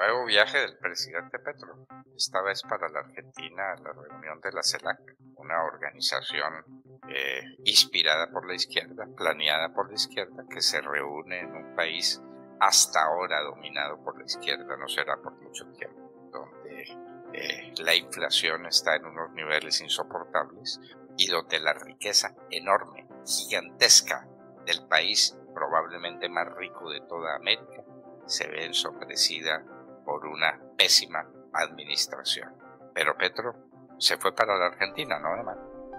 Nuevo viaje del presidente Petro, esta vez para la Argentina, la reunión de la CELAC, una organización eh, inspirada por la izquierda, planeada por la izquierda, que se reúne en un país hasta ahora dominado por la izquierda, no será por mucho tiempo, donde eh, la inflación está en unos niveles insoportables y donde la riqueza enorme, gigantesca del país, probablemente más rico de toda América, se ve ensombrecida por una pésima administración. Pero Petro se fue para la Argentina, ¿no,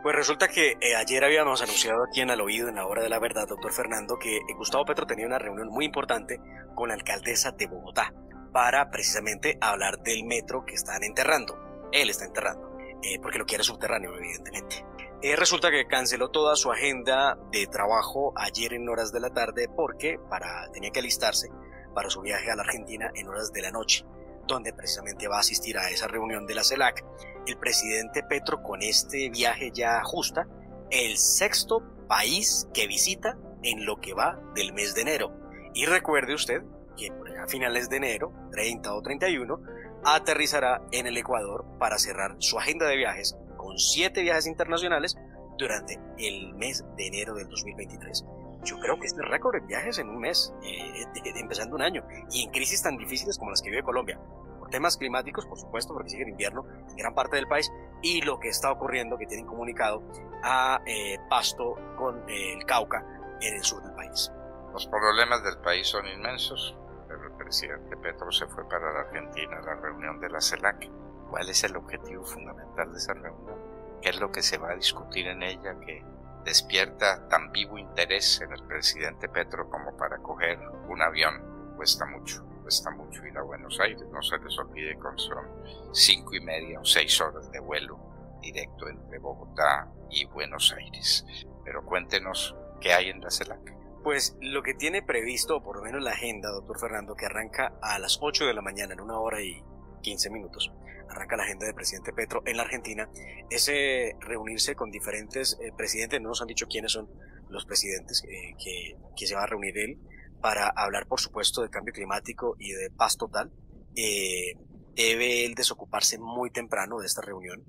Pues resulta que eh, ayer habíamos anunciado aquí en Al Oído, en la hora de la verdad, doctor Fernando, que Gustavo Petro tenía una reunión muy importante con la alcaldesa de Bogotá para precisamente hablar del metro que están enterrando. Él está enterrando, eh, porque lo quiere subterráneo, evidentemente. Eh, resulta que canceló toda su agenda de trabajo ayer en horas de la tarde porque para, tenía que alistarse para su viaje a la Argentina en horas de la noche, donde precisamente va a asistir a esa reunión de la CELAC. El presidente Petro con este viaje ya ajusta el sexto país que visita en lo que va del mes de enero. Y recuerde usted que a finales de enero, 30 o 31, aterrizará en el Ecuador para cerrar su agenda de viajes con siete viajes internacionales durante el mes de enero del 2023. Yo creo que este récord de viajes en un mes, eh, empezando un año, y en crisis tan difíciles como las que vive Colombia, por temas climáticos, por supuesto, porque sigue el invierno en gran parte del país, y lo que está ocurriendo, que tienen comunicado a eh, Pasto con eh, el Cauca en el sur del país. Los problemas del país son inmensos, pero el presidente Petro se fue para la Argentina a la reunión de la CELAC. ¿Cuál es el objetivo fundamental de esa reunión? ¿Qué es lo que se va a discutir en ella que despierta tan vivo interés en el presidente Petro como para coger un avión. Cuesta mucho, cuesta mucho ir a Buenos Aires. No se les olvide que son cinco y media o seis horas de vuelo directo entre Bogotá y Buenos Aires. Pero cuéntenos qué hay en la CELAC. Pues lo que tiene previsto, por lo menos la agenda, doctor Fernando, que arranca a las 8 de la mañana, en una hora y 15 minutos, arranca la agenda del presidente Petro en la Argentina, es eh, reunirse con diferentes eh, presidentes, no nos han dicho quiénes son los presidentes eh, que, que, se va a reunir él, para hablar, por supuesto, de cambio climático y de paz total. debe él desocuparse muy temprano de esta reunión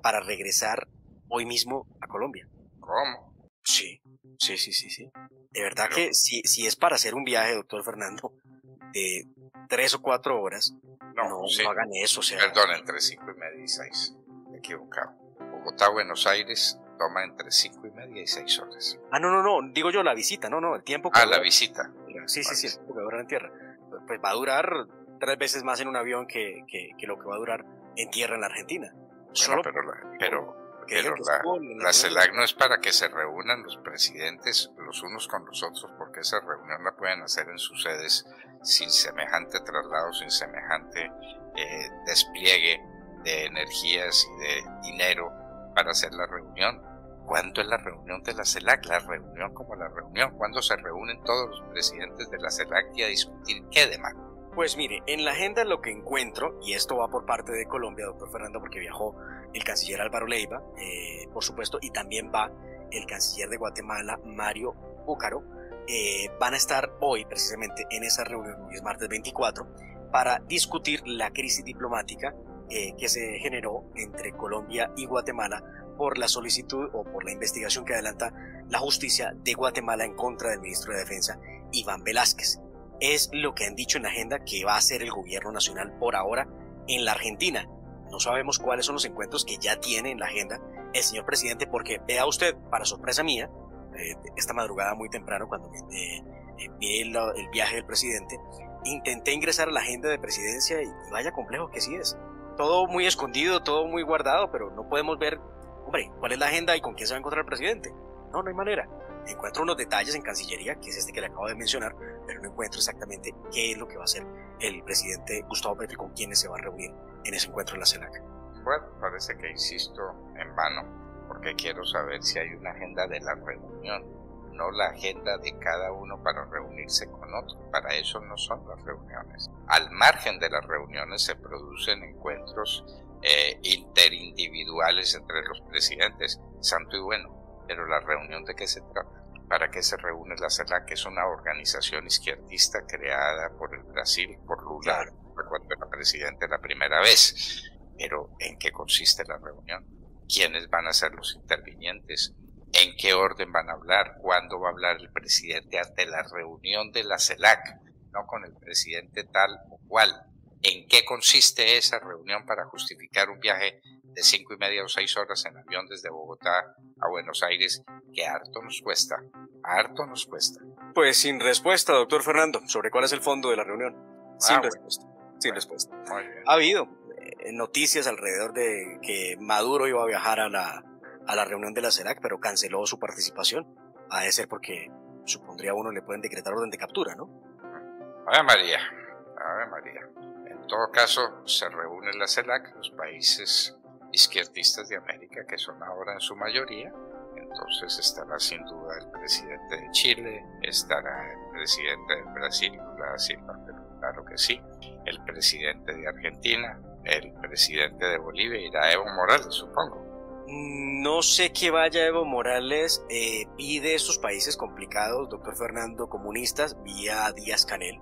para regresar hoy mismo a Colombia. ¿Cómo? Sí, sí, sí, sí, sí. De verdad que si, si es para hacer un viaje, doctor Fernando, de tres o cuatro horas, no, no, hagan eso. O sea, Perdón, entre cinco y media y seis. Me he equivocado. Bogotá, Buenos Aires toma entre cinco y media y seis horas. Ah, no, no, no. Digo yo la visita, no, no. El tiempo que. Ah, la visita. Sí, sí, sí. El tiempo que va a durar en tierra. Pues va a durar tres veces más en un avión que, que, que lo que va a durar en tierra en la Argentina. Solo pero, pero pero la, la CELAC no es para que se reúnan los presidentes los unos con los otros, porque esa reunión la pueden hacer en sus sedes sin semejante traslado, sin semejante eh, despliegue de energías y de dinero para hacer la reunión. ¿Cuándo es la reunión de la CELAC? La reunión como la reunión. ¿Cuándo se reúnen todos los presidentes de la CELAC y a discutir qué demás? Pues mire, en la agenda lo que encuentro, y esto va por parte de Colombia, doctor Fernando, porque viajó el canciller Álvaro Leiva, eh, por supuesto, y también va el canciller de Guatemala, Mario Búcaro, eh, van a estar hoy precisamente en esa reunión, hoy es martes 24, para discutir la crisis diplomática eh, que se generó entre Colombia y Guatemala por la solicitud o por la investigación que adelanta la justicia de Guatemala en contra del ministro de Defensa, Iván Velázquez es lo que han dicho en la agenda que va a hacer el gobierno nacional por ahora en la Argentina. No sabemos cuáles son los encuentros que ya tiene en la agenda el señor presidente, porque vea usted, para sorpresa mía, eh, esta madrugada muy temprano, cuando eh, vi el, viaje del presidente, intenté ingresar a la agenda de presidencia y, vaya complejo que sí es. Todo muy escondido, todo muy guardado, pero no podemos ver, hombre, cuál es la agenda y con quién se va a encontrar el presidente. No, no hay manera encuentro unos detalles en Cancillería, que es este que le acabo de mencionar, pero no encuentro exactamente qué es lo que va a hacer el presidente Gustavo Petro con quiénes se va a reunir en ese encuentro en la CELAC. Bueno, parece que insisto en vano, porque quiero saber si hay una agenda de la reunión, no la agenda de cada uno para reunirse con otro. Para eso no son las reuniones. Al margen de las reuniones se producen encuentros eh, interindividuales entre los presidentes, santo y bueno pero la reunión de qué se trata. ¿Para qué se reúne la CELAC? Que es una organización izquierdista creada por el Brasil, por Lula cuando era presidente la primera vez. Pero ¿en qué consiste la reunión? ¿Quiénes van a ser los intervinientes? ¿En qué orden van a hablar? ¿Cuándo va a hablar el presidente ante la reunión de la CELAC? No con el presidente tal o cual. ¿En qué consiste esa reunión para justificar un viaje de cinco y media o seis horas en avión desde Bogotá a Buenos Aires que harto nos cuesta? Harto nos cuesta. Pues sin respuesta, doctor Fernando, sobre cuál es el fondo de la reunión. Sin ah, respuesta. Sin respuesta. Ha habido noticias alrededor de que Maduro iba a viajar a la, a la reunión de la CELAC, pero canceló su participación. Ha de ser porque supondría uno le pueden decretar orden de captura, ¿no? Ave María, Ave María. En todo caso, se reúne la CELAC, los países izquierdistas de América, que son ahora en su mayoría. Entonces estará sin duda el presidente de Chile, estará el presidente de Brasil, claro que sí, el presidente de Argentina, el presidente de Bolivia, irá Evo Morales, supongo. No sé qué vaya Evo Morales, eh, pide estos países complicados, doctor Fernando, comunistas, vía Díaz Canel,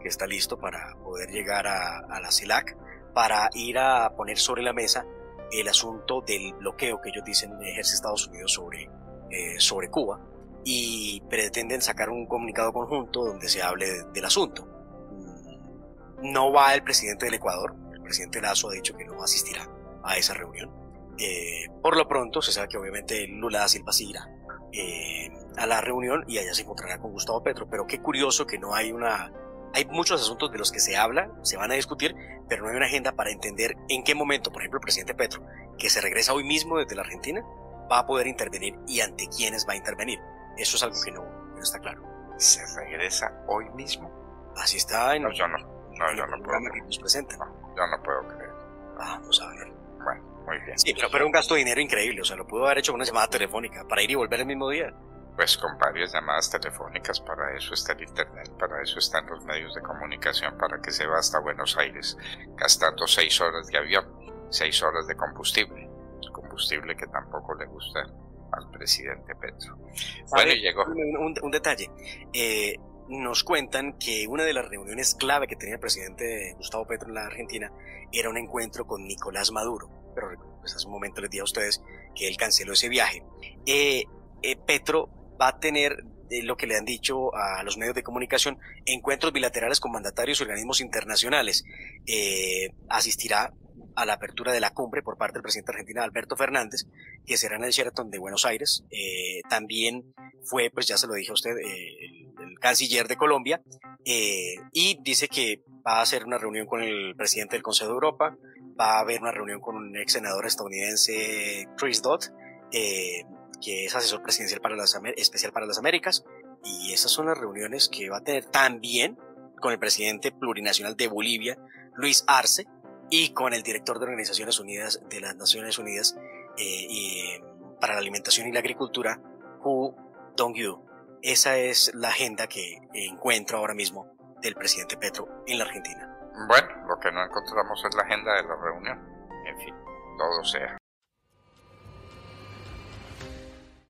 que está listo para poder llegar a, la CELAC, para ir a poner sobre la mesa el asunto del bloqueo que ellos dicen ejerce Estados Unidos sobre, eh, sobre Cuba y pretenden sacar un comunicado conjunto donde se hable del asunto. Mm, no va el presidente del Ecuador, presidente Lazo ha dicho que no asistirá a esa reunión. Eh, por lo pronto se sabe que obviamente Lula da Silva sí irá eh, a la reunión y allá se encontrará con Gustavo Petro, pero qué curioso que no hay una hay muchos asuntos de los que se habla, se van a discutir, pero no hay una agenda para entender en qué momento, por ejemplo, el presidente Petro, que se regresa hoy mismo desde la Argentina, va a poder intervenir y ante quiénes va a intervenir. Eso es algo que no, está claro. ¿Se regresa hoy mismo? Así está en, no, yo no, no, yo no puedo creer. nos presenta. yo no puedo creer. Vamos a ver. Bueno, muy bien. Sí, pero, pero un gasto de dinero increíble, o sea, lo pudo haber hecho con una llamada telefónica para ir y volver el mismo día pues con varias llamadas telefónicas, para eso está el Internet, para eso están los medios de comunicación, para que se va hasta Buenos Aires gastando seis horas de avión, seis horas de combustible, combustible que tampoco le gusta al presidente Petro. Bueno, llegó. Un, detalle. Eh, nos cuentan que una de las reuniones clave que tenía el presidente Gustavo Petro en la Argentina era un encuentro con Nicolás Maduro. Pero pues hace un momento les dije a ustedes que él canceló ese viaje. Eh, eh, Petro va a tener eh, lo que le han dicho a los medios de comunicación, encuentros bilaterales con mandatarios y organismos internacionales. Asistirá a la apertura de la cumbre por parte del presidente argentino Alberto Fernández, que será en el Sheraton de Buenos Aires. También fue, pues ya se lo dije a usted, canciller de Colombia, y dice que va a hacer una reunión con el presidente del Consejo de Europa, va a haber una reunión con un ex senador estadounidense, Chris Dodd, que es asesor presidencial para las especial para las Américas, y esas son las reuniones que va a tener también con el presidente plurinacional de Bolivia, Luis Arce, y con el director de Organizaciones Unidas de las Naciones Unidas eh, para la Alimentación y la Agricultura, Hu Dong-yu. Esa es la agenda que encuentro ahora mismo del presidente Petro en la Argentina. Bueno, lo que no encontramos es la agenda de la reunión. En fin, todo sea.